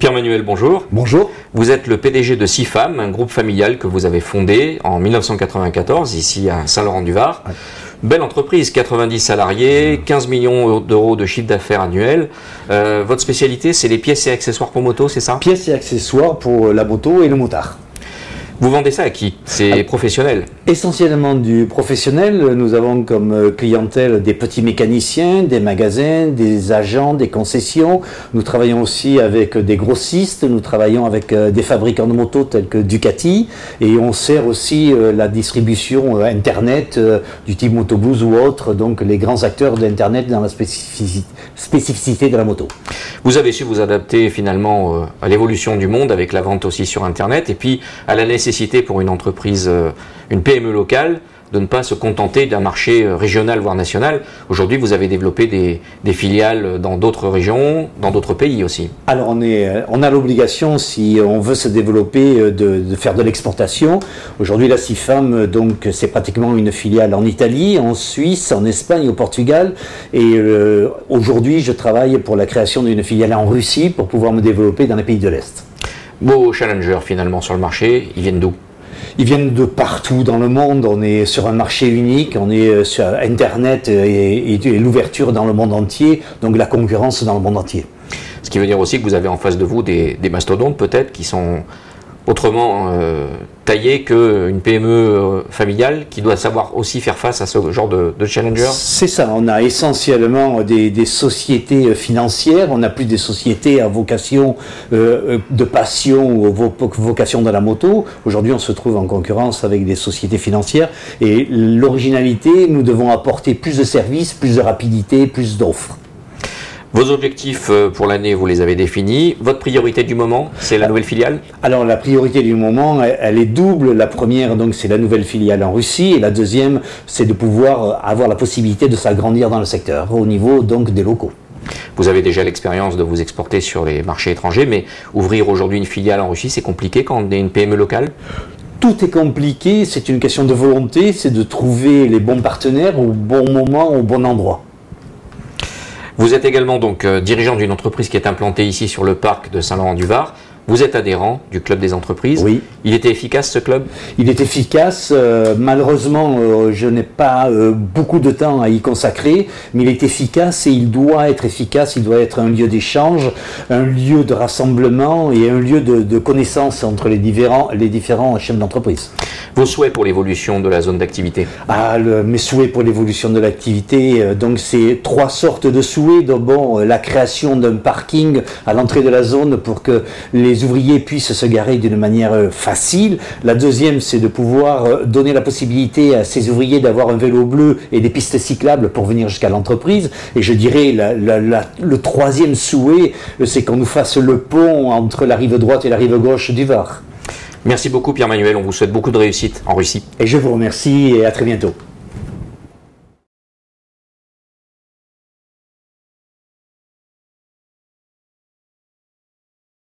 Pierre-Manuel, bonjour. Bonjour. Vous êtes le PDG de CIFAM, un groupe familial que vous avez fondé en 1994 ici à Saint-Laurent-du-Var. Belle entreprise, 90 salariés, 15 millions d'euros de chiffre d'affaires annuel. Euh, votre spécialité, c'est les pièces et accessoires pour moto, c'est ça? Pièces et accessoires pour la moto et le motard. Vous vendez ça à qui? C'est professionnel? Essentiellement du professionnel. Nous avons comme euh, clientèle des petits mécaniciens, des magasins, des agents, des concessions. Nous travaillons aussi avec des grossistes. Nous travaillons avec euh, des fabricants de motos tels que Ducati. Et on sert aussi euh, la distribution Internet du type Motoboost ou autre. Donc les grands acteurs d'Internet dans la spécificité de la moto. Vous avez su vous adapter finalement à l'évolution du monde avec la vente aussi sur Internet et puis à la nécessité pour une entreprise, une PME locale, de ne pas se contenter d'un marché euh, régional voire national. Aujourd'hui, vous avez développé des, filiales dans d'autres régions, dans d'autres pays aussi. Alors, on, est, euh, on a l'obligation, si on veut se développer, de, faire de l'exportation. Aujourd'hui, la CIFAM, donc, c'est pratiquement une filiale en Italie, en Suisse, en Espagne, au Portugal. Et aujourd'hui, je travaille pour la création d'une filiale en Russie pour pouvoir me développer dans les pays de l'Est. Vos challengers finalement sur le marché, ils viennent d'où? Ils viennent de partout dans le monde. On est sur un marché unique, on est euh, sur Internet et, l'ouverture dans le monde entier, donc la concurrence dans le monde entier. Ce qui veut dire aussi que vous avez en face de vous des mastodontes peut-être qui sont autrement euh, taillé qu'une PME euh, familiale qui doit savoir aussi faire face à ce genre de, challenger C'est ça, on a essentiellement des, sociétés euh, financières, on n'a plus des sociétés à vocation de passion ou vocation de la moto. Aujourd'hui, on se trouve en concurrence avec des sociétés financières et l'originalité, nous devons apporter plus de services, plus de rapidité, plus d'offres. Vos objectifs euh, pour l'année, vous les avez définis. Votre priorité du moment, c'est la nouvelle filiale? Alors la priorité du moment, elle est double. La première, donc, c'est la nouvelle filiale en Russie, et la deuxième, c'est de pouvoir euh, avoir la possibilité de s'agrandir dans le secteur, au niveau donc des locaux. Vous avez déjà l'expérience de vous exporter sur les marchés étrangers, mais ouvrir aujourd'hui une filiale en Russie, c'est compliqué quand on est une PME locale? Tout est compliqué, c'est une question de volonté, c'est de trouver les bons partenaires au bon moment, au bon endroit. Vous êtes également donc euh, dirigeant d'une entreprise qui est implantée ici sur le parc de Saint-Laurent-du-Var. Vous êtes adhérent du club des entreprises. Oui. Il était efficace ce club? Il est efficace. Euh, malheureusement, euh, je n'ai pas euh, beaucoup de temps à y consacrer, mais il est efficace et il doit être efficace. Il doit être un lieu d'échange, un lieu de rassemblement et un lieu de, connaissance entre les différents, les différents chefs d'entreprise. Vos souhaits pour l'évolution de la zone d'activité? Ah, Mes souhaits pour l'évolution de l'activité, donc c'est trois sortes de souhaits. D'abord, la création d'un parking à l'entrée de la zone pour que les les ouvriers puissent se garer d'une manière euh, facile. La deuxième, c'est de pouvoir euh, donner la possibilité à ces ouvriers d'avoir un vélo bleu et des pistes cyclables pour venir jusqu'à l'entreprise. Et je dirais, le troisième souhait, euh, c'est qu'on nous fasse le pont entre la rive droite et la rive gauche du Var. Merci beaucoup Pierre-Manuel, on vous souhaite beaucoup de réussite en Russie. Et je vous remercie et à très bientôt.